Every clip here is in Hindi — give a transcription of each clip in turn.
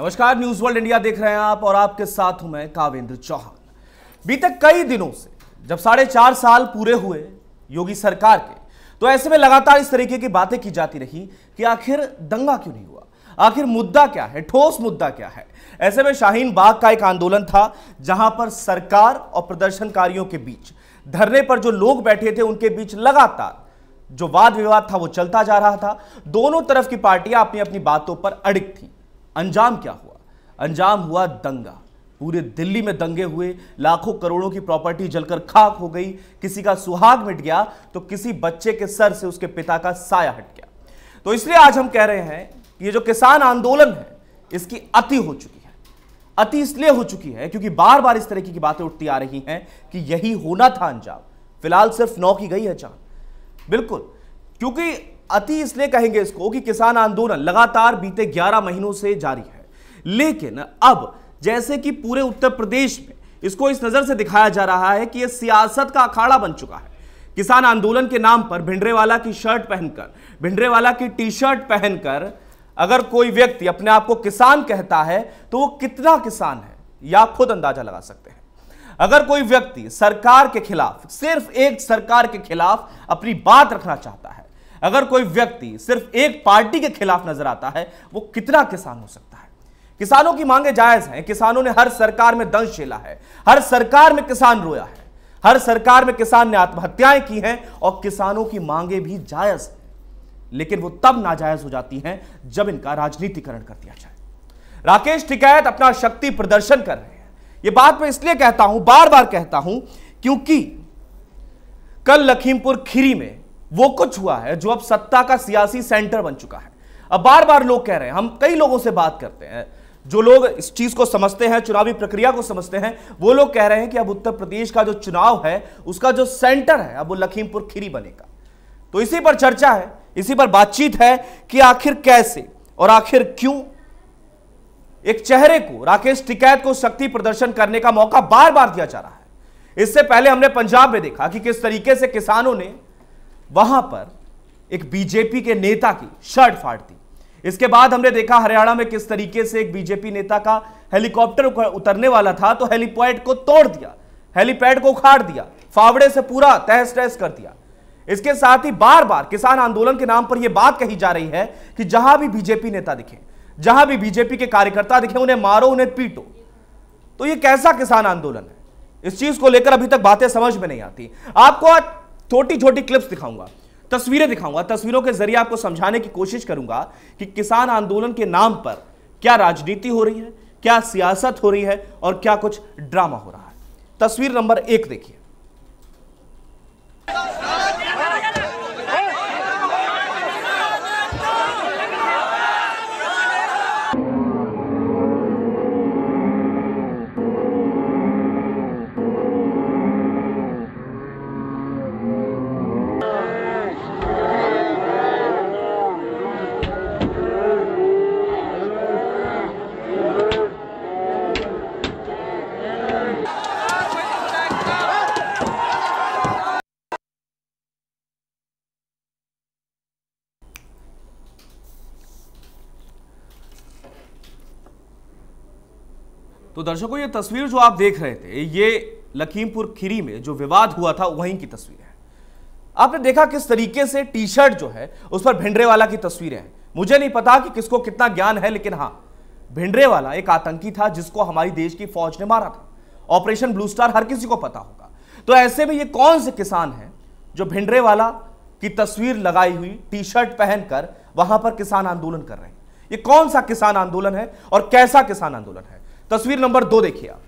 नमस्कार न्यूज़ वर्ल्ड इंडिया देख रहे हैं आप और आपके साथ हूँ मैं कावेंद्र चौहान। बीते कई दिनों से, जब साढ़े चार साल पूरे हुए योगी सरकार के तो ऐसे में लगातार इस तरीके की बातें की जाती रही कि आखिर दंगा क्यों नहीं हुआ? आखिर मुद्दा क्या है? ठोस मुद्दा क्या है? ऐसे में शाहीन बाग का एक आंदोलन था, जहाँ पर सरकार और प्रदर्शनकारियों के बीच, धरने पर जो लोग बैठे थे, उनके बीच लगातार जो वाद विवाद था, वो चलता जा रहा था। दोनों तरफ़ की पार्टियाँ अपनी अपनी बातों पर अड़िग थी। अंजाम क्या हुआ? अंजाम हुआ दंगा। पूरे दिल्ली में दंगे हुए, लाखों करोड़ों की प्रॉपर्टी जलकर खाक हो गई, किसी का सुहाग मिट गया तो किसी बच्चे के सर से उसके पिता का साया हट गया। तो इसलिए आज हम कह रहे हैं कि ये जो किसान आंदोलन है, इसकी अति हो चुकी है। अति इसलिए हो चुकी है क्योंकि बार बार इस तरह की बातें उठती आ रही हैं कि यही होना था अंजाम। फ़िलहाल सिर्फ़ नौ की गई है चाँद बिल्कुल, क्योंकि अति इसलिए कहेंगे इसको कि किसान आंदोलन लगातार बीते 11 महीनों से जारी है। लेकिन अब जैसे कि पूरे उत्तर प्रदेश में इसको इस नज़र से दिखाया जा रहा है कि यह सियासत का अखाड़ा बन चुका है। किसान आंदोलन के नाम पर भिंडरेवाला की शर्ट पहनकर, भिंडरेवाला की टी शर्ट पहनकर अगर कोई व्यक्ति अपने आप को किसान कहता है तो वो कितना किसान है, या खुद अंदाज़ा लगा सकते हैं। अगर कोई व्यक्ति सरकार के खिलाफ, सिर्फ़ एक सरकार के खिलाफ अपनी बात रखना चाहता है अगर कोई व्यक्ति सिर्फ़ एक पार्टी के खिलाफ नज़र आता है, वो कितना किसान हो सकता है? किसानों की मांगे जायज़ हैं, किसानों ने हर सरकार में दंश झेला है, हर सरकार में किसान रोया है, हर सरकार में किसान ने आत्महत्याएँ की हैं और किसानों की मांगे भी जायज़ हैं। लेकिन वो तब नाजायज हो जाती हैं जब इनका राजनीतिकरण कर दिया जाए। राकेश टिकैत अपना शक्ति प्रदर्शन कर रहे हैं। ये बात मैं इसलिए कहता हूँ, बार बार कहता हूँ, क्योंकि कल लखीमपुर खीरी में वो कुछ हुआ है जो अब सत्ता का सियासी सेंटर बन चुका है। अब बार बार लोग कह रहे हैं, हम कई लोगों से बात करते हैं, जो लोग इस चीज़ को समझते हैं, चुनावी प्रक्रिया को समझते हैं, वो लोग कह रहे हैं कि अब उत्तर प्रदेश का जो चुनाव है, उसका जो सेंटर है, अब वो लखीमपुर खीरी बनेगा। तो इसी पर चर्चा है, इसी पर बातचीत है कि आखिर कैसे और आखिर क्यों? एक चेहरे को, राकेश टिकैत को शक्ति प्रदर्शन करने का मौका बार बार दिया जा रहा है। इससे पहले हमने पंजाब में देखा कि किस तरीके से किसानों ने वहाँ पर एक बीजेपी के नेता की शर्ट फाड़ दी। इसके बाद हमने देखा हरियाणा में किस तरीके से एक बीजेपी नेता का हेलीकॉप्टर उतरने वाला था तो हेलीपैड को तोड़ दिया। हेलीपैड को उखाड़ दिया, फावड़े से पूरा तहस तहस कर दिया। इसके साथ ही बार बार किसान आंदोलन के नाम पर यह बात कही जा रही है कि जहाँ भी बीजेपी नेता दिखे, जहाँ भी बीजेपी के कार्यकर्ता दिखे, उन्हें मारो, उन्हें पीटो। तो यह कैसा किसान आंदोलन है? इस चीज़ को लेकर अभी तक बातें समझ में नहीं आती। आपको छोटी छोटी क्लिप्स दिखाऊँगा, तस्वीरें दिखाऊँगा, तस्वीरों के ज़रिए आपको समझाने की कोशिश करूँगा कि किसान आंदोलन के नाम पर क्या राजनीति हो रही है, क्या सियासत हो रही है और क्या कुछ ड्रामा हो रहा है। तस्वीर नंबर एक देखिए। दर्शकों, ये तस्वीर जो आप देख रहे थे, ये लखीमपुर खीरी में जो विवाद हुआ था, वहीं की तस्वीर है। आपने देखा किस तरीके से टी शर्ट जो है, उस पर भिंडरे वाला की तस्वीरें हैं। मुझे नहीं पता कि किसको कितना ज्ञान है, लेकिन हाँ भिंडरे वाला एक आतंकी था जिसको हमारी देश की फौज ने मारा था। ऑपरेशन ब्लू स्टार हर किसी को पता होगा। तो ऐसे में ये कौन से किसान हैं जो भिंडरे वाला की तस्वीर लगाई हुई टी शर्ट पहनकर वहाँ पर किसान आंदोलन कर रहे हैं? ये कौन सा किसान आंदोलन है और कैसा किसान आंदोलन है? तस्वीर नंबर दो देखिए आप।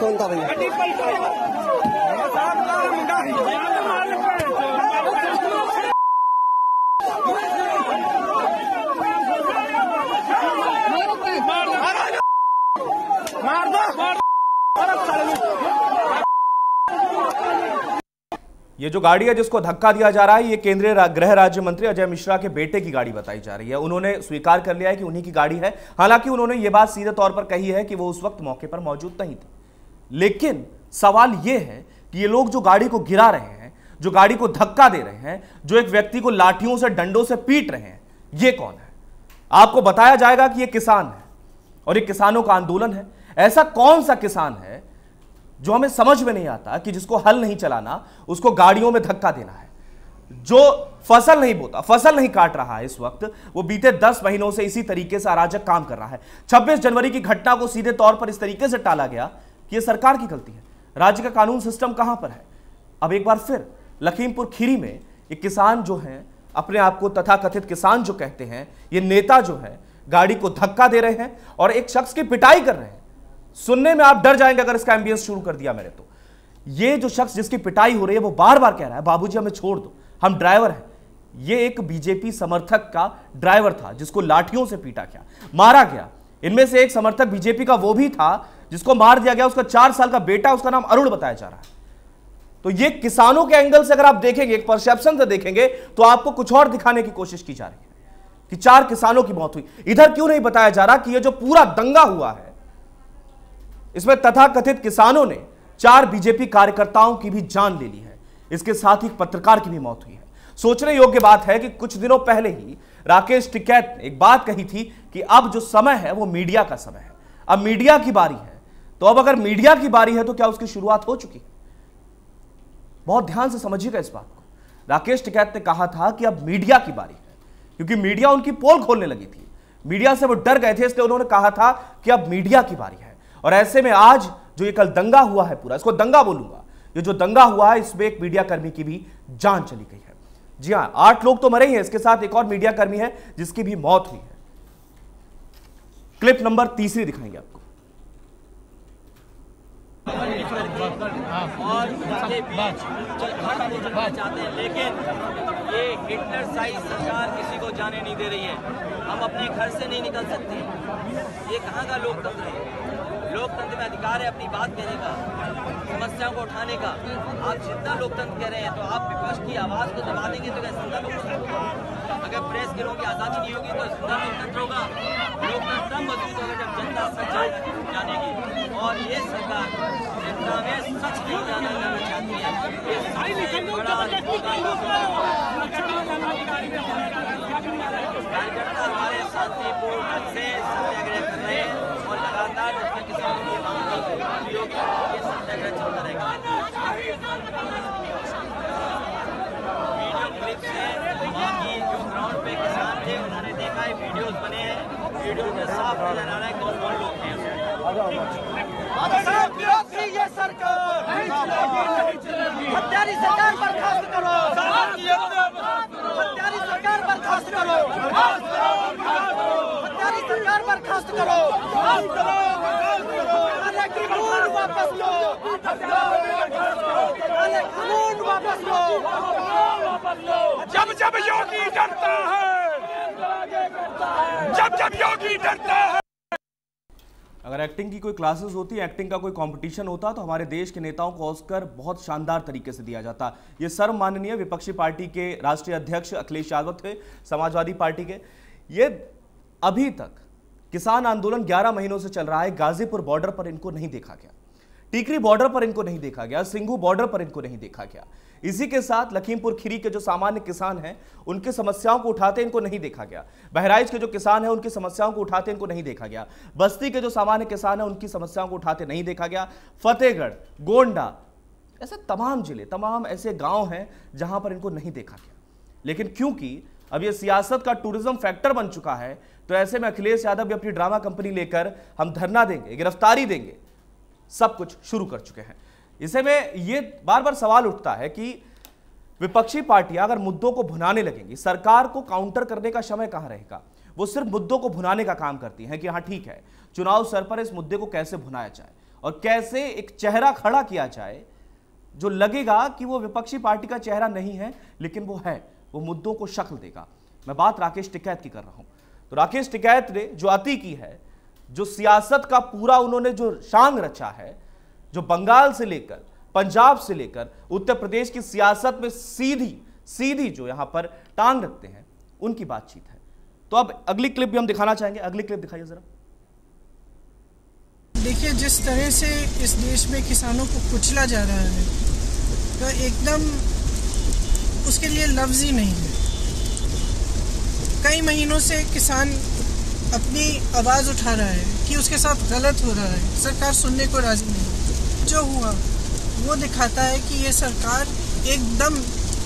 कौन था भैया? ये जो गाड़ी है जिसको धक्का दिया जा रहा है, ये केंद्रीय रा- गृह राज्य मंत्री अजय मिश्रा के बेटे की गाड़ी बताई जा रही है। उन्होंने स्वीकार कर लिया है कि उन्हीं की गाड़ी है। हालाँकि उन्होंने ये बात सीधे तौर पर कही है कि वो उस वक्त मौके पर मौजूद नहीं थे। लेकिन सवाल ये है कि ये लोग जो गाड़ी को गिरा रहे हैं, जो गाड़ी को धक्का दे रहे हैं, जो एक व्यक्ति को लाठियों से, डंडों से पीट रहे हैं, ये कौन है? आपको बताया जाएगा कि ये किसान है और ये किसानों का आंदोलन है। ऐसा कौन सा किसान है जो हमें समझ में नहीं आता कि जिसको हल नहीं चलाना, उसको गाड़ियों में धक्का देना है। जो फ़सल नहीं बोता, फ़सल नहीं काट रहा है इस वक्त, वो बीते दस महीनों से इसी तरीके से अराजक काम कर रहा है। 26 जनवरी की घटना को सीधे तौर पर इस तरीके से टाला गया कि यह सरकार की गलती है। राज्य का कानून सिस्टम कहाँ पर है? अब एक बार फिर लखीमपुर खीरी में एक किसान जो है, अपने आप को तथाकथित किसान जो कहते हैं, ये नेता जो है, गाड़ी को धक्का दे रहे हैं और एक शख्स की पिटाई कर रहे हैं। सुनने में आप डर जाएँगे अगर इसका एम्बियंस शुरू कर दिया मैंने तो। ये जो शख्स जिसकी पिटाई हो रही है, वो बार बार कह रहा है, बाबूजी, हमें छोड़ दो। हम ड्राइवर हैं। ये एक बीजेपी समर्थक का ड्राइवर था, जिसको लाठियों से पीटा गया, मारा गया। इनमें से एक समर्थक बीजेपी का वो भी था, जिसको मार दिया गया। उसका चार साल का बेटा, उसका नाम अरुण बताया जा रहा है। तो ये किसानों के एंगल से अगर आप देखेंगे, एक परसेप्शन से देखेंगे तो आपको कुछ और दिखाने की कोशिश की जा रही है कि चार किसानों की मौत हुई। इधर क्यों नहीं बताया जा रहा कि ये जो पूरा दंगा हुआ है इसमें तथाकथित किसानों ने चार बीजेपी कार्यकर्ताओं की भी जान ले ली है। इसके साथ ही पत्रकार की भी मौत हुई है। सोचने योग्य बात है कि कुछ दिनों पहले ही राकेश टिकैत ने एक बात कही थी कि अब जो समय है, वो मीडिया का समय है। अब मीडिया की बारी है। तो अब अगर मीडिया की बारी है तो क्या उसकी शुरुआत हो चुकी? बहुत ध्यान से समझिएगा इस बात को। राकेश टिकैत ने कहा था कि अब मीडिया की बारी है, क्योंकि मीडिया उनकी पोल खोलने लगी थी। मीडिया से वो डर गए थे, इसलिए उन्होंने कहा था कि अब मीडिया की बारी है। और ऐसे में आज जो ये कल दंगा हुआ है पूरा, इसको दंगा बोलूँगा, ये जो दंगा हुआ है, इसमें एक मीडिया कर्मी की भी जान चली गई है। जी हाँ आठ लोग तो मरे ही हैं, इसके साथ एक और मीडिया कर्मी है, जिसकी भी मौत हुई है। क्लिप नंबर तीसरी दिखाएँगे आपको। लेकिन ये हिटलर साइज़ सरकार किसी को जाने नहीं दे रही है हम अपने घर से नहीं निकल सकते। ये कहाँ का लोकतंत्र है? लोकतंत्र में अधिकार है अपनी बात कहने का समस्याओं को उठाने का आप जितना लोकतंत्र कह रहे हैं तो आप विपक्ष की आवाज़ को दबा देंगे तो क्या लोकतंत्र अगर प्रेस गिरोह की आज़ादी नहीं होगी तो सुंदर लोकतंत्र होगा लोकतंत्र तब मज़बूत होगा जब जनता सच्चाई जानेगी और ये सरकार जनता में सच नहीं जाना जाना चाहती है ये बड़ा कार्यकर्ता हमारे शांतिपूर्ण ढंग से सत्याग्रह कर रहे हैं और लगातार जिसमें किसानों की मांग की जो ये सत्याग्रह चलता रहेगा वीडियो क्लिप से वहाँ जो ग्राउंड पे किसान थे उन्होंने देखा है वीडियोस बने हैं वीडियो में साफ़ नज़र आ रहा है कौन कौन लोग हैं सरकार हत्यारी सरकार बर्खास्त करो हत्यारी सरकार बर्खास्त करो सरकार बर्खास्त करो। कानून वापस लो। कानून वापस लो। जब जब योगी डरता है, जब जब योगी डरता है अगर एक्टिंग की कोई क्लासेस होती एक्टिंग का कोई कंपटीशन होता तो हमारे देश के नेताओं को ऑस्कर बहुत शानदार तरीके से दिया जाता। ये सर्व माननीय विपक्षी पार्टी के राष्ट्रीय अध्यक्ष अखिलेश यादव थे, समाजवादी पार्टी के। ये अभी तक किसान आंदोलन 11 महीनों से चल रहा है, गाजीपुर बॉर्डर पर इनको नहीं देखा गया। टीकरी बॉर्डर पर इनको नहीं देखा गया, सिंघू बॉर्डर पर इनको नहीं देखा गया। इसी के साथ लखीमपुर खीरी के जो सामान्य किसान हैं, उनकी समस्याओं को उठाते इनको नहीं देखा गया। बहराइच के जो किसान हैं, उनकी समस्याओं को उठाते इनको नहीं देखा गया। बस्ती के जो सामान्य किसान हैं, उनकी समस्याओं को उठाते नहीं देखा गया। फतेहगढ़, गोंडा, ऐसे तमाम ज़िले, तमाम ऐसे गाँव हैं जहाँ पर इनको नहीं देखा गया। लेकिन क्योंकि अब ये सियासत का टूरिज़्म फैक्टर बन चुका है तो ऐसे में अखिलेश यादव भी अपनी ड्रामा कंपनी लेकर हम धरना देंगे, गिरफ्तारी देंगे। सब कुछ शुरू कर चुके हैं। इसे में ये बार बार सवाल उठता है कि विपक्षी पार्टियाँ अगर मुद्दों को भुनाने लगेंगी, सरकार को काउंटर करने का समय कहाँ रहेगा? वो सिर्फ़ मुद्दों को भुनाने का काम करती हैं कि हाँ ठीक है, चुनाव सर पर इस मुद्दे को कैसे भुनाया जाए और कैसे एक चेहरा खड़ा किया जाए जो लगेगा कि वो विपक्षी पार्टी का चेहरा नहीं है, लेकिन वो है, वो मुद्दों को शक्ल देगा। मैं बात राकेश टिकैत की कर रहा हूँ। तो राकेश टिकैत ने जो अति की है, जो सियासत का पूरा उन्होंने जो शांग रचा है जो बंगाल से लेकर, पंजाब से लेकर, उत्तर प्रदेश की सियासत में सीधी सीधी जो यहाँ पर टांग रखते हैं, उनकी बातचीत है। तो अब अगली क्लिप भी हम दिखाना चाहेंगे। अगली क्लिप दिखाइए जरा। देखिए, जिस तरह से इस देश में किसानों को कुचला जा रहा है तो एकदम उसके लिए लफ्ज ही नहीं है। कई महीनों से किसान अपनी आवाज़ उठा रहा है कि उसके साथ गलत हो रहा है। सरकार सुनने को राज़ी नहीं। जो हुआ, वो दिखाता है कि ये सरकार एकदम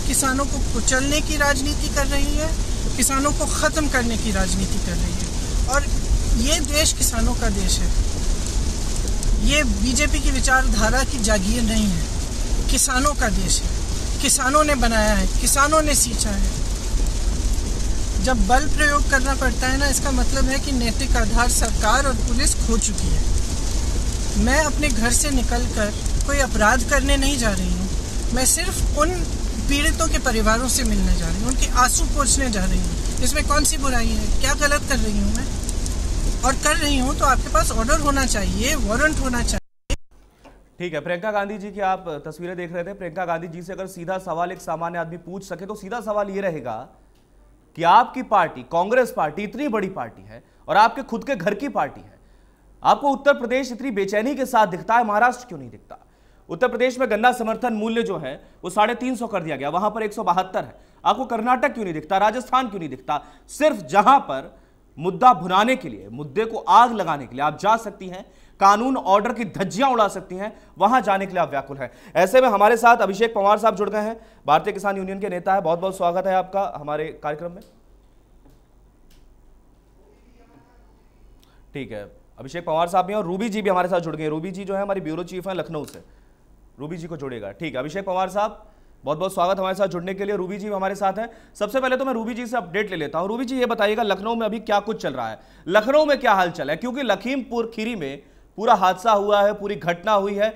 किसानों को कुचलने की राजनीति कर रही है, किसानों को ख़त्म करने की राजनीति कर रही है। और ये देश किसानों का देश है। ये बीजेपी की विचारधारा की जागीर नहीं है। किसानों का देश है। किसानों ने बनाया है, किसानों ने सींचा है। जब बल प्रयोग करना पड़ता है ना, इसका मतलब है कि नैतिक आधार सरकार और पुलिस खो चुकी है। मैं अपने घर से निकलकर कोई अपराध करने नहीं जा रही हूँ। मैं सिर्फ़ उन पीड़ितों के परिवारों से मिलने जा रही हूँ, उनके आँसू पोछने जा रही हूँ। इसमें कौन सी बुराई है? क्या गलत कर रही हूँ मैं? और कर रही हूँ तो आपके पास ऑर्डर होना चाहिए वारंट होना चाहिए। ठीक है, प्रियंका गांधी जी की आप तस्वीरें देख रहे थे। प्रियंका गांधी जी से अगर सीधा सवाल एक सामान्य आदमी पूछ सके तो सीधा सवाल ये रहेगा कि आपकी पार्टी, कांग्रेस पार्टी इतनी बड़ी पार्टी है और आपके खुद के घर की पार्टी है आपको उत्तर प्रदेश इतनी बेचैनी के साथ दिखता है, महाराष्ट्र क्यों नहीं दिखता? उत्तर प्रदेश में गन्ना समर्थन मूल्य जो है, वो साढ़े तीन सौ कर दिया गया, वहाँ पर एक सौ बहत्तर है। आपको कर्नाटक क्यों नहीं दिखता, राजस्थान क्यों नहीं दिखता? सिर्फ़ जहाँ पर मुद्दा भुनाने के लिए, मुद्दे को आग लगाने के लिए आप जा सकती हैं, कानून ऑर्डर की धज्जियाँ उड़ा सकती हैं, वहाँ जाने के लिए आप व्याकुल हैं। ऐसे में हमारे साथ अभिषेक पवार साहब जुड़ गए हैं, भारतीय किसान यूनियन के नेता है। बहुत बहुत स्वागत है आपका हमारे कार्यक्रम में। ठीक है अभिषेक पवार साहब भी और रूबी जी भी हमारे साथ जुड़ गए रूबी जी जो है हमारी ब्यूरो चीफ है लखनऊ से। रूबी जी को जुड़ेगा। ठीक है, अभिषेक पवार साहब बहुत बहुत स्वागत हमारे साथ जुड़ने के लिए। रूबी जी हमारे साथ हैं। सबसे पहले तो मैं रूबी जी से अपडेट ले लेता हूँ। रूबी जी, ये बताइएगा, लखनऊ में अभी क्या कुछ चल रहा है? लखनऊ में क्या हाल चल है? क्योंकि लखीमपुर खीरी में पूरा हादसा हुआ है, पूरी घटना हुई है।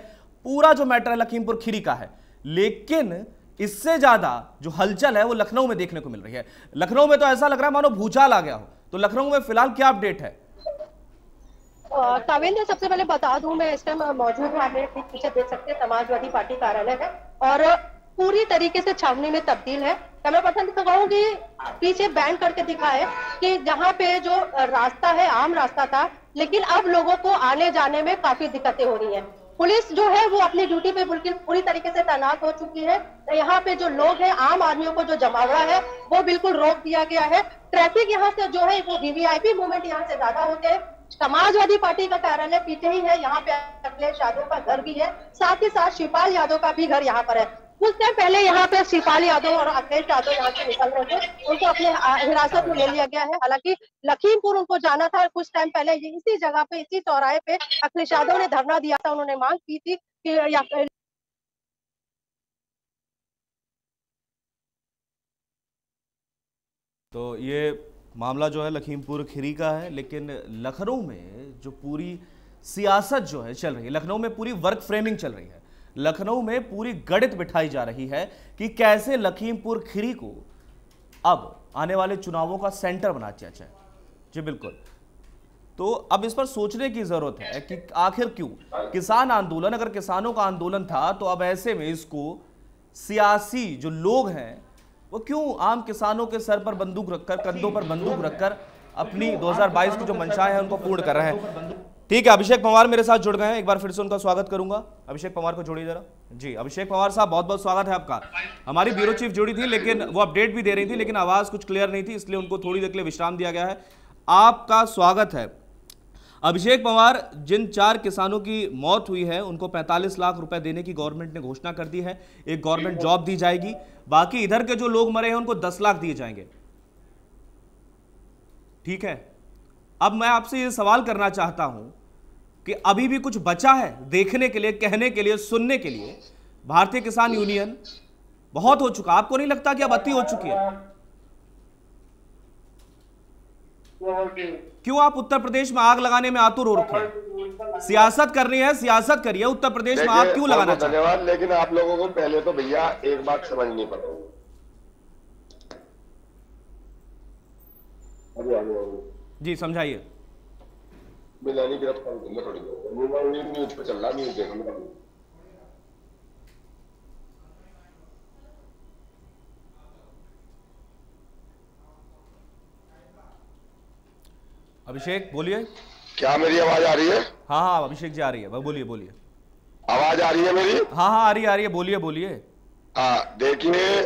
पूरा जो मैटर है लखीमपुर खीरी का है। लेकिन इससे ज़्यादा जो हलचल है वो लखनऊ में देखने को मिल रही है। लखनऊ में तो ऐसा लग रहा है, मानो भूचाल आ गया हो। तो लखनऊ में फ़िलहाल क्या अपडेट है? काविंद्र सबसे पहले बता दूँ, मैं इस टाइम मौजूद हूँ मेरे ठीक पीछे देख सकते हैं, समाजवादी पार्टी कार्यालय है और पूरी तरीके से छावनी में तब्दील है। कैमरा पर्सन कहूँगी पीछे बैन करके दिखाए कि जहाँ पे जो रास्ता है, आम रास्ता था, लेकिन अब लोगों को आने जाने में काफ़ी दिक्कतें हो रही है। पुलिस जो है, वो अपनी ड्यूटी पे बिल्कुल पूरी तरीके से तैनात हो चुकी है। यहाँ पे जो लोग हैं, आम आदमियों को जो जमावड़ा है, वो बिल्कुल रोक दिया गया है। ट्रैफ़िक यहाँ से जो है, वो वीवीआईपी मूवमेंट यहाँ से ज़्यादा होते हैं। समाजवादी पार्टी का कार्यालय पीछे ही है, यहाँ पे अखिलेश यादव का घर भी है। साथ ही साथ शिवपाल यादव का भी घर यहाँ पर है। कुछ टाइम पहले यहाँ पे शिवपाल यादव और अखिलेश यादव यहाँ से निकल रहे थे, उनको अपने हिरासत में ले लिया गया है। हालाँकि लखीमपुर उनको जाना था, कुछ टाइम पहले इसी जगह पे, इसी चौराहे पे अखिलेश यादव ने धरना दिया था, उन्होंने मांग की थी कि तो ये मामला जो है लखीमपुर खीरी का है, लेकिन लखनऊ में जो पूरी सियासत जो है चल रही है, लखनऊ में पूरी वर्क फ्रेमिंग चल रही है, लखनऊ में पूरी गणित बिठाई जा रही है कि कैसे लखीमपुर खीरी को अब आने वाले चुनावों का सेंटर बना दिया जाए। जी बिल्कुल। तो अब इस पर सोचने की ज़रूरत है कि आखिर क्यों? किसान आंदोलन, अगर किसानों का आंदोलन था तो अब ऐसे में इसको सियासी जो लोग हैं वो क्यों आम किसानों के सर पर बंदूक रखकर, कंधों पर बंदूक रखकर अपनी 2022 की जो मंशाएँ हैं उनको पूर्ण कर रहे हैं? ठीक है, अभिषेक पवार मेरे साथ जुड़ गए हैं। एक बार फिर से उनका स्वागत करूँगा। अभिषेक पवार को जोड़िए जरा। जी, अभिषेक पवार साहब, बहुत बहुत स्वागत है आपका। हमारी ब्यूरो चीफ जुड़ी थी, लेकिन वो अपडेट भी दे रही थी, लेकिन आवाज़ कुछ क्लियर नहीं थी, इसलिए उनको थोड़ी देर के लिए विश्राम दिया गया है। आपका स्वागत है। अभिषेक पवार, जिन चार किसानों की मौत हुई है, उनको 45 लाख रुपए देने की गवर्नमेंट ने घोषणा कर दी है। एक गवर्नमेंट जॉब दी जाएगी। बाकी इधर के जो लोग मरे हैं, उनको 10 लाख दिए जाएँगे। ठीक है? अब मैं आपसे यह सवाल करना चाहता हूँ कि अभी भी कुछ बचा है देखने के लिए, कहने के लिए, सुनने के लिए? भारतीय किसान यूनियन, बहुत हो चुका। आपको नहीं लगता कि अब अति हो चुकी है? क्यों आप उत्तर प्रदेश में आग लगाने में आतुर हो रखे सियासत करनी है सियासत करिए उत्तर प्रदेश में आग क्यों लगाना चाहिए धन्यवाद लेकिन आप लोगों को पहले तो भैया एक बात समझनी पड़ेगी जी समझाइए। मिलानी गिरफ़्तार करना थोड़ी देर। न्यूज़ पे चल रहा न्यूज़ देखो अभिषेक बोलिए। क्या मेरी आवाज़ आ रही है? हाँ हाँ अभिषेक जी आ रही है। बोलिए बोलिए। आवाज़ आ रही है मेरी? हाँ हाँ आ रही है आ रही है। बोलिए बोलिए। हाँ देखिए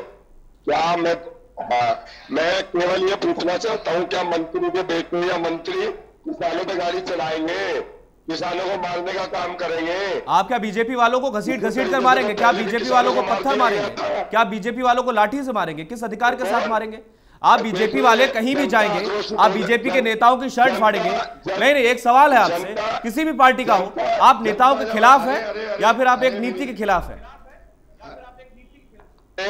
क्या मैं हाँ मैं केवल ये पूछना चाहता हूँ क्या मंत्री के बेटे या मंत्री किसानों पे गाड़ी चलाएँगे? किसानों को मारने का काम करेंगे? आप क्या बीजेपी वालों को घसीट घसीट कर मारेंगे? क्या बीजेपी वालों को पत्थर मारेंगे? क्या बीजेपी वालों को लाठी से मारेंगे? किस अधिकार के साथ मारेंगे? आप बीजेपी वाले कहीं भी जाएँगे, आप बीजेपी के नेताओं की शर्ट फाड़ेंगे। नहीं नहीं, एक सवाल है आपसे, किसी भी पार्टी का हो, आप नेताओं के खिलाफ है या फिर आप एक नीति के खिलाफ है?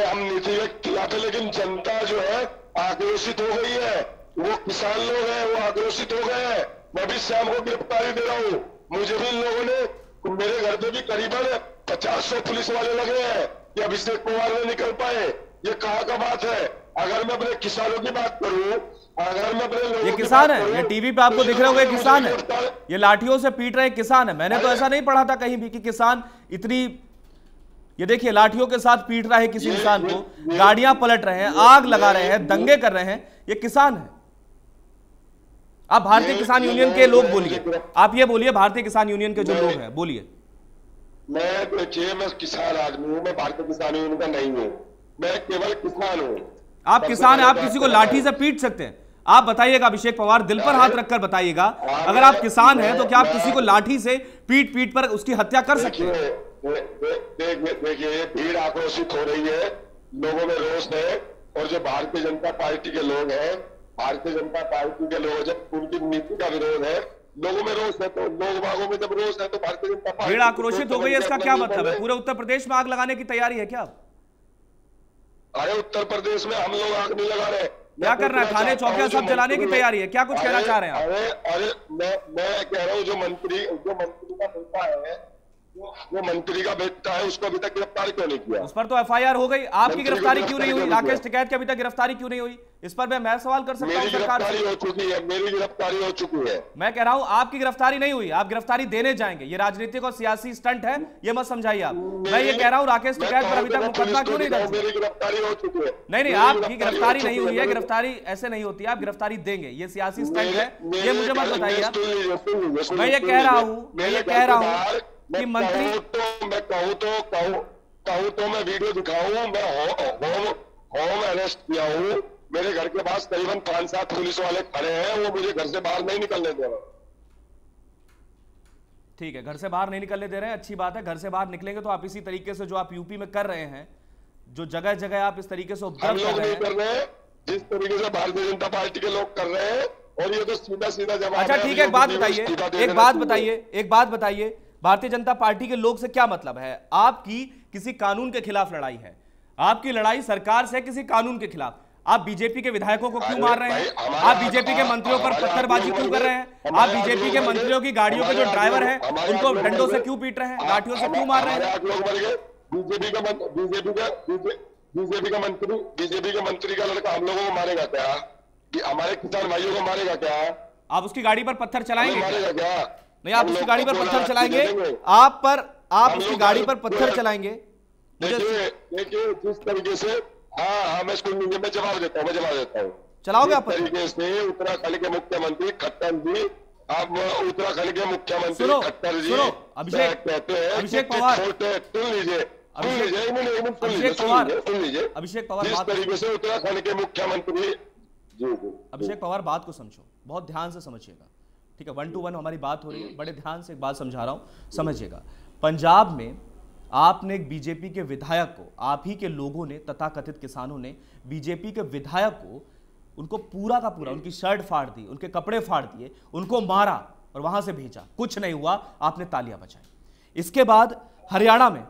हम नीति के खिलाफ है, लेकिन जनता जो है, आक्रोशित हो गई है। वो किसान लोग हैं, वो आक्रोशित हो गए हैं। मैं भी शाम को गिरफ्तारी दे रहा हूँ। मुझे भी इन लोगों ने, मेरे घर पे भी करीबन पचास सौ पुलिस वाले लगे हैं कि अभिषेक कुमार ने निकल पाए। ये कहा का बात है? अगर मैं अपने किसानों की बात करूँ अगर मैं अपने ये किसान है? ये टीवी पे आपको तो दिख रहे होंगे किसान है। ये लाठियों से पीट रहे किसान है। मैंने तो ऐसा नहीं पढ़ा था कहीं भी कि किसान इतनी ये देखिए लाठियों के साथ पीट रहा है किसी इंसान को गाड़ियाँ पलट रहे हैं आग लगा रहे हैं दंगे कर रहे हैं ये किसान है। आप भारतीय किसान यूनियन के लोग लोग बोलिए। आप ये बोलिए भारतीय किसान यूनियन के जो लोग हैं बोलिए। मैं मैं किसान आदमी हूँ मैं भारतीय किसान यूनियन का नहीं हूँ। मैं केवल किसान हूँ। आप किसान हैं आप किसी को लाठी से पीट सकते हैं। आप बताइएगा अभिषेक पवार दिल पर हाथ रखकर बताइएगा। अगर आप किसान हैं तो क्या आप किसी को लाठी से पीट पीट पर उसकी हत्या कर सकते हैं? देखिए भीड़ आक्रोशित हो रही है लोगों में रोष है और जो भारतीय जनता पार्टी के लोग हैं भारतीय जनता पार्टी के लोग जब उनकी नीति का विरोध है लोगों में रोष है तो लोग बागों में जब रोष है तो भारतीय जनता पार्टी भीड़ आक्रोशित हो गई है इसका क्या मतलब है? पूरे उत्तर प्रदेश में आग लगाने की तैयारी है क्या अरे उत्तर प्रदेश में हम लोग आग नहीं लगा रहे। क्या कर रहा है थाने चौकियाँ सब जलाने की तैयारी है। क्या कुछ कहना चाह रहे हैं अरे अरे मैं मैं कह रहा हूँ जो मंत्री जो मंत्री का मुद्दा है जो मंत्री का बेटा है उसको अभी तक गिरफ़्तार क्यों नहीं किया? उस पर तो एफआईआर हो गई। आपकी गिरफ्तारी क्यों नहीं हुई? राकेश टिकैत की अभी तक गिरफ्तारी क्यों नहीं हुई? इस पर मैं मैं सवाल कर सकता हूँ गिरफ्तारी हो चुकी है मेरी गिरफ्तारी हो चुकी है। मैं कह रहा हूँ आपकी गिरफ्तारी नहीं हुई आप गिरफ्तारी देने जाएँगे। ये राजनीतिक और सियासी स्टंट है ये मत समझाइए आप। मैं ये कह रहा हूँ राकेश टिकैत पर अभी तक मुकदमा क्यों नहीं दर्ज? मेरी गिरफ्तारी हो चुकी है। नहीं नहीं आपकी गिरफ्तारी नहीं हुई है गिरफ्तारी ऐसे नहीं होती आप गिरफ्तारी देंगे ये सियासी स्टंट है। ये मुझे मत बताइए मैं ये कह रहा हूँ। मैं ये कह रहा हूँ कि मंत्री- तो मैं कहूँ तो कहूँ कहूँ तो मैं वीडियो दिखाऊँ मैं होम होम अरेस्ट किया हूँ। मेरे घर के पास करीबन पाँच सात पुलिस वाले खड़े हैं वो मुझे घर से बाहर नहीं निकलने दे रहे। ठीक है घर से बाहर नहीं निकलने दे रहे हैं अच्छी बात है घर से बाहर निकलेंगे तो आप इसी तरीके से जो आप यूपी में कर रहे हैं जो जगह जगह आप इस तरीके से उपद्रव कर रहे हैं। कर रहे जिस तरीके से भारतीय जनता पार्टी के लोग कर रहे हैं और ये तो सीधा सीधा जवाब अच्छा ठीक है एक बात बताइए एक बात बताइए एक बात बताइए भारतीय जनता पार्टी के लोग से क्या मतलब है? आपकी किसी कानून के खिलाफ लड़ाई है। आपकी लड़ाई सरकार से किसी कानून के खिलाफ। आप बीजेपी के विधायकों को क्यों मार रहे हैं? आप बीजेपी के मंत्रियों पर पत्थरबाजी क्यों कर रहे हैं? आप बीजेपी के मंत्रियों की गाड़ियों के जो ड्राइवर हैं उनको डंडों से। क्यों पीट रहे हैं? लाठियों से क्यों मार रहे हैं? बीजेपी का बीजेपी का बीजेपी का मंत्री बीजेपी के मंत्री का लड़का हम लोगों को मारेगा क्या? कि हमारे किसान भाइयों को मारेगा क्या? आप उसकी गाड़ी पर पत्थर चलाएँगे मारेगा क्या? नहीं आप उसकी गाड़ी पर पत्थर चलाएँगे। आप पर आप उसकी गाड़ी पर पत्थर चलाएँगे। मुझे देखिए जिस तरीके से हाँ हाँ मैं लीजिए मैं जवाब देता हूँ मैं जवाब देता हूँ। चलाओगे आप तरीके से उत्तराखंड के मुख्यमंत्री खट्टर जी अब उत्तराखंड के मुख्यमंत्री खट्टर जी अभिषेक- कहते हैं अभिषेक पवार। सुन लीजिए अभिषेक- पवार। सुन लीजिए। अभिषेक पवार जिस बात- तरीके से उत्तराखंड के मुख्यमंत्री जी जी। अभिषेक पवार बात को समझो बहुत ध्यान से समझिएगा। ठीक है वन टू वन हमारी बात हो रही है। बड़े ध्यान से एक बात समझा रहा हूँ समझिएगा। पंजाब में आपने एक बीजेपी के विधायक को आप ही के लोगों ने तथाकथित किसानों ने बीजेपी के विधायक को उनको पूरा का पूरा उनकी शर्ट फाड़ दी उनके कपड़े फाड़ दिए उनको मारा और वहाँ से भेजा। कुछ नहीं हुआ आपने तालियाँ बजाई। इसके बाद हरियाणा में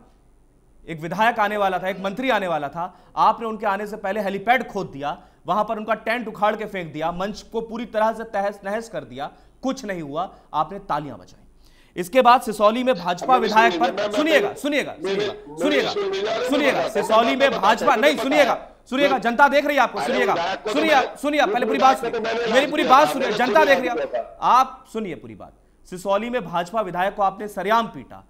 एक विधायक आने वाला था एक मंत्री आने वाला था। आपने उनके आने से पहले हेलीपैड खोद दिया वहाँ पर उनका टेंट उखाड़ के फेंक दिया मंच को पूरी तरह से तहस नहस कर दिया कुछ नहीं हुआ आपने तालियाँ बजाई। इसके बाद सिसौली में भाजपा विधायक पर सुनिएगा सुनिएगा सुनिएगा सुनिएगा सुनिए, सिसौली में भाजपा नहीं सुनिएगा सुनिएगा जनता देख रही है आपको सुनिएगा को तो सुनिए सुनिए पहले पूरी बात तो सुनिए मेरी पूरी बात सुनिए जनता देख रही है। आप सुनिए पूरी बात। सिसौली में भाजपा विधायक को आपने सरेआम पीटा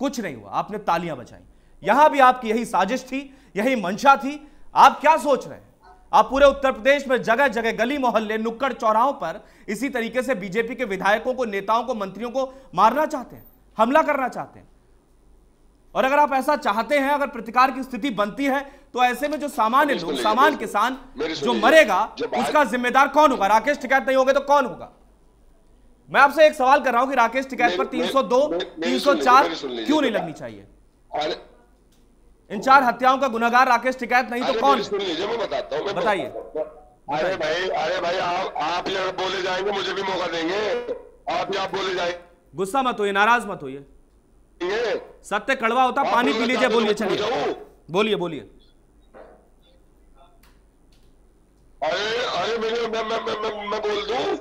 कुछ नहीं हुआ आपने तालियाँ बजाई। यहाँ भी आपकी यही साजिश थी यही मंशा थी। आप क्या सोच रहे हैं? आप पूरे उत्तर प्रदेश में जगह जगह गली मोहल्ले नुक्कड़ चौराहों पर इसी तरीके से बीजेपी के विधायकों को नेताओं को मंत्रियों को मारना चाहते हैं हमला करना चाहते हैं। और अगर आप ऐसा चाहते हैं अगर प्रतिकार की स्थिति बनती है तो ऐसे में जो सामान्य लोग सामान्य किसान जो मरेगा उसका जिम्मेदार कौन होगा? राकेश टिकैत नहीं होगा तो कौन होगा? मैं आपसे एक सवाल कर रहा हूँ कि राकेश टिकैत पर मेरी- 302 मेरी- मेरी सुन लीजिए, 304 मेरी सुन लीजिए। क्यों नहीं लगनी चाहिए? इन चार हत्याओं का गुनागार राकेश टिकैत नहीं तो कौन? मैं बताता हूँ बताइए। अरे भाई अरे भाई आप आप बोले जाएँगे मुझे भी मौका देंगे। आप यहाँ बोले जाएँगे गुस्सा मत होइए नाराज़ मत होइए। सत्य कड़वा होता पानी पी लीजिए बोलिए तो चलिए। बोलिए बोलिए। अरे अरे मेरे मैं मैं मैं मैं, मैं बोल दूँ?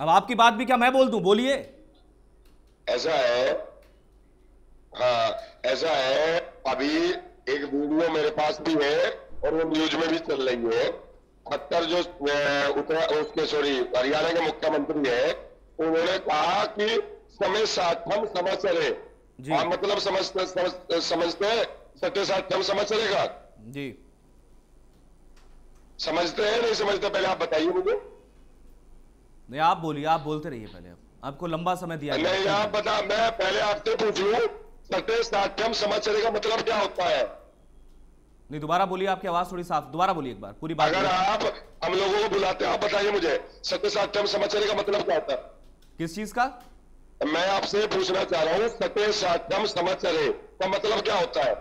अब आपकी बात भी क्या मैं बोल दूँ? बोलिए। ऐसा है हाँ ऐसा है अभी एक वीडियो मेरे पास भी है और वो न्यूज़ में भी चल रही है। खट्टर जो उत्तरा उसके सॉरी हरियाणा के मुख्यमंत्री है उन्होंने कहा कि समय साठम समय चले। जी। आप मतलब समझते समझ, समझते हैं? सत्य साठम समय चलेगा? जी। समझते हैं नहीं समझते पहले आप बताइए मुझे। नहीं आप बोलिए आप बोलते रहिए पहले। आपको लंबा समय दिया नहीं आप बता मैं पहले आपसे पूछ लूँ सत्य साठम समय चलेगा मतलब क्या होता है। नहीं दोबारा बोलिए आपकी आवाज़ थोड़ी साफ़ दोबारा बोलिए एक बार पूरी बात अगर आप हम लोगों को बुलाते हैं आप बताइए मुझे सत्य साठम समाचार का मतलब क्या होता है। किस चीज़ का? मैं आपसे पूछना चाह रहा हूँ सत्य साठम समाचार का मतलब क्या होता है।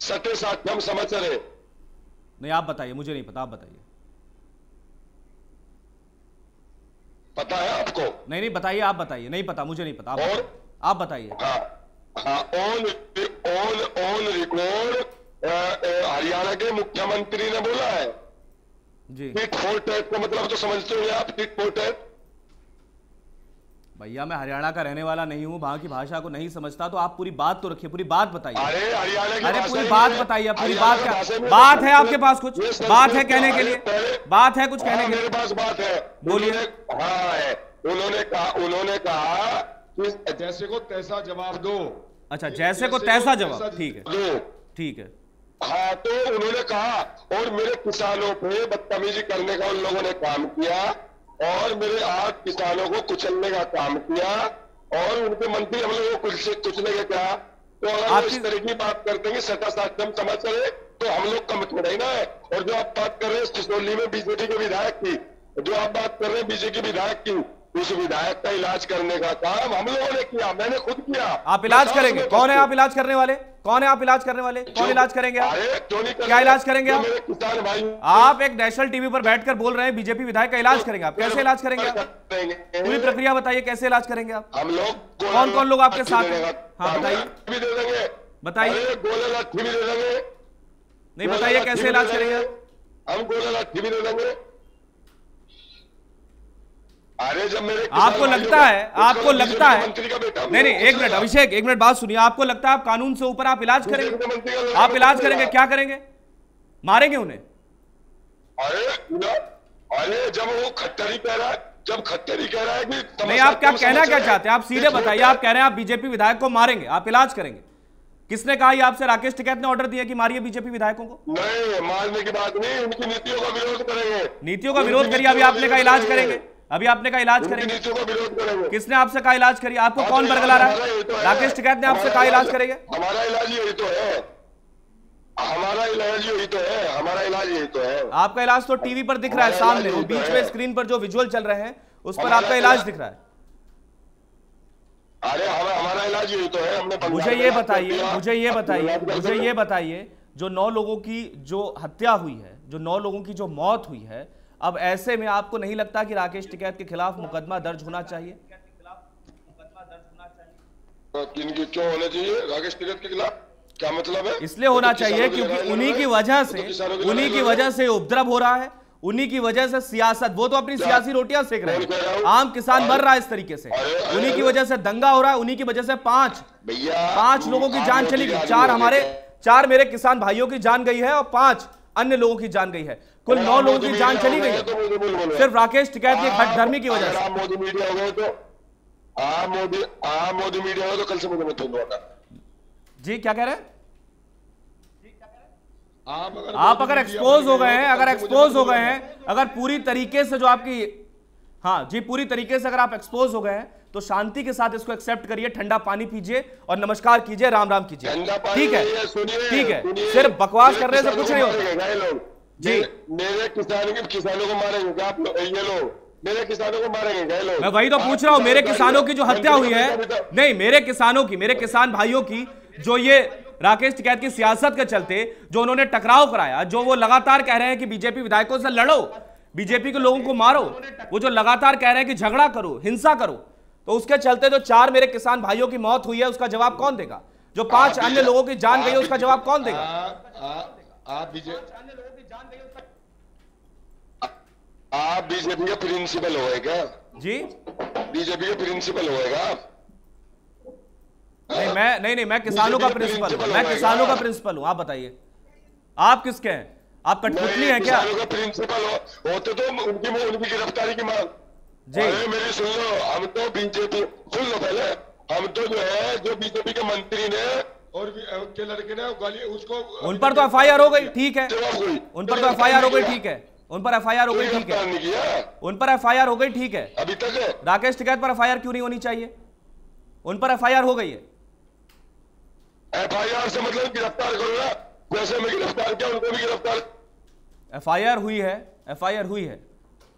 सत्य साठम समाचार नहीं आप बताइए मुझे नहीं पता आप बताइए। पता है आपको? नहीं नहीं बताइए आप बताइए नहीं पता मुझे नहीं पता आप और? बताइए। आप बताइए। हाँ। हाँ on on on record Haryana के मुख्यमंत्री ने बोला है। जी। टिट फॉर टैट का मतलब तो समझते होंगे आप टिट फॉर टैट भैया मैं हरियाणा का रहने वाला नहीं हूँ वहाँ की भाषा को नहीं समझता तो आप पूरी बात तो रखिए पूरी बात बताइए। अरे हरियाणा अरे पूरी बात है। बताइए पूरी बात क्या बात है आपके पास कुछ? बात है कहने के लिए? बात है कुछ कहने हाँ, के मेरे लिए? पास बात है। बोलिए। हाँ है। उन्होंने कहा उन्होंने कहा जैसे को तैसा जवाब दो। अच्छा जैसे को तैसा जवाब। ठीक है। ठीक है। हाँ तो उन्होंने कहा और मेरे किसानों पे बदतमीजी करने का उन लोगों ने काम किया और मेरे आठ किसानों को कुचलने का काम किया और उनके मंत्री हम लोगों को कुछ कुचले के क्या तो अगर वो आपकी- इस तरह की बात करते हैं कि सटा साठम समझ चले तो हम लोग कम थोड़ा ही ना। है और जो आप बात कर रहे हैं सिसोली में बीजेपी के विधायक की जो आप बात कर रहे हैं बीजेपी विधायक की उस विधायक का इलाज करने का काम हम लोगों ने किया मैंने खुद किया। आप इलाज करेंगे। कौन है आप इलाज करने वाले? कौन है आप इलाज करने वाले? कौन इलाज करेंगे आप? क्यों इलाज करेंगे? आप? किसान भाई आप एक नेशनल टीवी पर बैठकर बोल रहे हैं बीजेपी विधायक का इलाज करेंगे आप। कैसे इलाज करेंगे आप? पूरी प्रक्रिया बताइए कैसे इलाज करेंगे आप? हम लोग कौन कौन लोग आपके साथ हाँ, बताइए। बताइए। अरे भी दे देंगे। नहीं बताइए कैसे इलाज करेंगे हम गोले भी दे देंगे। अरे जब मेरे आपको लगता है आपको लगता है नहीं नहीं एक मिनट अभिषेक एक मिनट बात सुनिए आपको लगता है आप कानून से ऊपर आप इलाज करेंगे? आप इलाज करेंगे क्या करेंगे? मारेंगे उन्हें? अरे अरे जब वो खट्टरी कह रहा है जब खट्टरी कह रहा है कि नहीं आप क्या कहना क्या चाहते हैं? आप सीधे बताइए आप कह रहे हैं आप बीजेपी विधायक को मारेंगे आप इलाज करेंगे। किसने कहा ये आपसे? राकेश टिकैत ने ऑर्डर दिया कि मारिए बीजेपी विधायकों को। नहीं मारने की बात नहीं उनकी नीतियों का विरोध करेंगे। नीतियों का विरोध करिए अभी आपने कहा इलाज करेंगे। अभी आपने कहा इलाज करेंगे। का किसने आपसे कहा इलाज करिए? आपको कौन बरगला रहा तो है। राकेश टिकैत ने आपसे कहा इलाज करेंगे? हमारा इलाज यही तो है। हमारा इलाज यही तो है। हमारा इलाज यही तो है। आपका इलाज तो टीवी पर दिख रहा है सामने। तो बीच में स्क्रीन पर जो विजुअल चल रहे हैं उस पर आपका इलाज इलाज- दिख रहा है। अरे हमारा इलाज यही तो है। हमने मुझे ये बताइए मुझे ये बताइए मुझे ये बताइए जो नौ लोगों की जो हत्या हुई है जो नौ लोगों की जो मौत हुई है अब ऐसे में आपको नहीं लगता कि राकेश टिकैत के खिलाफ मुकदमा दर्ज होना चाहिए? तो क्यों होने चाहिए राकेश टिकट के खिलाफ। क्या मतलब है? इसलिए होना तो चाहिए क्योंकि उन्हीं की वजह से तो उन्हीं की वजह से उपद्रव हो रहा है। उन्हीं की वजह से सियासत वो तो अपनी सियासी रोटियाँ सेक रहे हैं। आम किसान मर रहा है इस तरीके से। उन्हीं की वजह से दंगा हो रहा है उन्हीं की वजह से पाँच भैया पाँच लोगों की जान चली गई। चार हमारे चार मेरे किसान भाइयों की जान गई है और पाँच अन्य लोगों की जान गई है। कुल नौ लोगों की जान चली गई। है। सिर्फ़ राकेश टिकैत की घट धर्मी की वजह से। मोदी मीडिया हो गए तो मोदी मोदी मीडिया हो तो कल से मुझे मत जी क्या कह रहे हैं? आप अगर एक्सपोज हो गए गए तो हैं अगर एक्सपोज हो गए हैं अगर पूरी तरीके से जो आपकी हाँ जी पूरी तरीके से अगर आप एक्सपोज हो गए हैं तो शांति के साथ इसको एक्सेप्ट करिए ठंडा पानी पीजिए और नमस्कार कीजिए राम राम कीजिए। ठीक है? ठीक है? सिर्फ़ बकवास करने से किसानों कुछ नहीं होता। जी। मेरे- मेरे किसानों को मारेंगे आप ये लोग मेरे किसानों को मारेंगे लोग। मैं वही तो पूछ रहा हूँ मेरे किसानों की जो हत्या हुई है नहीं मेरे किसानों की मेरे किसान भाइयों की जो ये राकेश टिकैत की सियासत के चलते जो उन्होंने टकराव कराया जो वो लगातार कह रहे हैं कि बीजेपी विधायकों से लड़ो बीजेपी के लोगों को मारो। वो जो लगातार कह रहे हैं कि झगड़ा करो हिंसा करो तो उसके चलते जो चार मेरे किसान भाइयों की मौत हुई है उसका जवाब कौन देगा? जो पाँच अन्य लोगों की जान गई है उसका जवाब कौन देगा? आप बीजेपी आप बीजेपी के प्रिंसिपल हो क्या? जी? बीजेपी के प्रिंसिपल हो आप? नहीं मैं नहीं नहीं मैं किसानों का प्रिंसिपल हूँ मैं किसानों का प्रिंसिपल हूँ आप बताइए। आप किसके हैं? आप कठपुतली हैं क्या? का प्रिंसिपल हो, होते तो उनकी उनकी गिरफ्तारी की मांग। जी। अरे मेरी सुन लो हम तो बीजेपी सुन लो पहले। हम तो जो है जो बीजेपी के मंत्री ने और के लड़के ने गाली उसको उन पर तो एफआईआर हो गई ठीक है। उन पर तो एफआईआर हो गई ठीक है। उन पर एफआईआर हो गई ठीक है। उन पर एफआईआर हो गई ठीक है। अभी तक राकेश टिकैत पर एफआईआर क्यों नहीं होनी चाहिए? उन पर एफआईआर हो गई है। एफ़ आई आर से मतलब गिरफ़्तार करो ना। जैसे मैं गिरफ़्तार किया उनको भी गिरफ़्तार एफआईआर हुई है एफआईआर हुई है।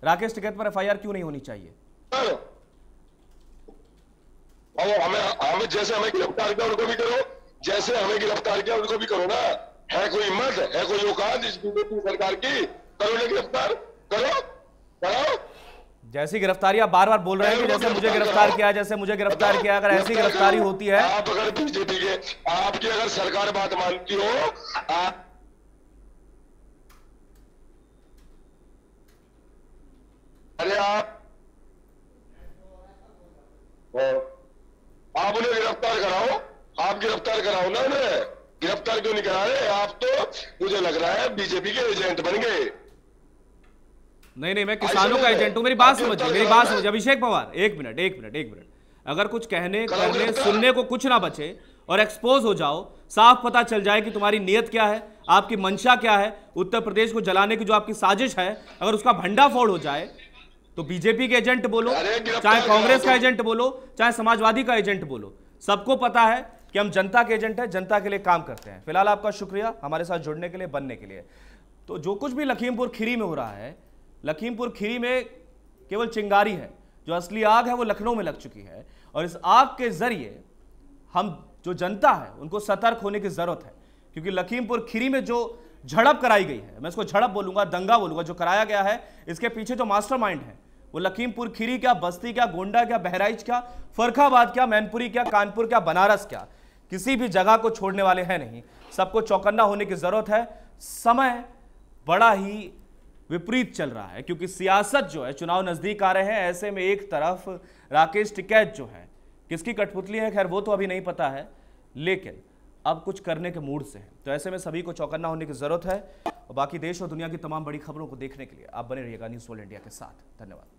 राकेश टिकैत पर एफआईआर क्यों नहीं होनी चाहिए? हमें हमें जैसे हमें गिरफ़्तार किया उनको भी करो। जैसे हमें गिरफ़्तार किया उनको भी करो ना। है कोई हिम्मत? है कोई औकात इस बीजेपी सरकार की? करो ना गिरफ़्तार। करो। करो। जैसी गिरफ्तारी आप बार बार बोल रहे हैं कि जैसे मुझे गिरफ़्तार किया जैसे मुझे गिरफ़्तार किया अगर ऐसी गिरफ्तारी होती है। आप अगर बीजेपी के आपकी अगर सरकार बात मानती हो आप अरे आप आप उन्हें गिरफ़्तार कराओ। आप गिरफ़्तार कराओ ना उन्हें। गिरफ़्तार क्यों नहीं करा रहे आप तो मुझे लग रहा है बीजेपी के एजेंट बन गए। नहीं नहीं मैं किसानों का एजेंट हूँ। मेरी बात समझिए मेरी बात। समझिए। अभिषेक पवार एक मिनट एक मिनट एक मिनट। अगर कुछ कहने करने सुनने को कुछ ना बचे और एक्सपोज हो जाओ साफ़ पता चल जाए कि तुम्हारी नीयत क्या है आपकी मंशा क्या है उत्तर प्रदेश को जलाने की जो आपकी साजिश है अगर उसका भंडाफोड़ हो जाए तो बीजेपी के एजेंट बोलो चाहे कांग्रेस का एजेंट बोलो चाहे समाजवादी का एजेंट बोलो सबको पता है कि हम जनता के एजेंट हैं जनता के लिए काम करते हैं। फ़िलहाल आपका शुक्रिया हमारे साथ जुड़ने के लिए बनने के लिए। तो जो कुछ भी लखीमपुर खीरी में हो रहा है लखीमपुर खीरी में केवल चिंगारी है जो असली आग है वो लखनऊ में लग चुकी है और इस आग के ज़रिए हम जो जनता है उनको सतर्क होने की ज़रूरत है क्योंकि लखीमपुर खीरी में जो झड़प कराई गई है मैं इसको झड़प बोलूँगा दंगा बोलूँगा जो कराया गया है इसके पीछे जो मास्टरमाइंड है वो लखीमपुर खीरी क्या, बस्ती क्या, गोंडा क्या, बहराइच क्या फरखाबाद क्या, मैनपुरी क्या, कानपुर क्या, बनारस क्या? किसी भी जगह को छोड़ने वाले हैं नहीं। सबको चौकन्ना होने की ज़रूरत है। समय बड़ा ही विपरीत चल रहा है, क्योंकि सियासत जो है, चुनाव नज़दीक आ रहे हैं। ऐसे में एक तरफ़ राकेश टिकैत जो है, किसकी कठपुतली है? खैर, वो तो अभी नहीं पता है, लेकिन अब कुछ करने के मूड से है। तो ऐसे में सभी को चौकन्ना होने की ज़रूरत है। और बाकी देश और दुनिया की तमाम बड़ी खबरों को देखने के लिए आप बने रहिएगा न्यूज़ वर्ल्ड इंडिया के साथ। धन्यवाद।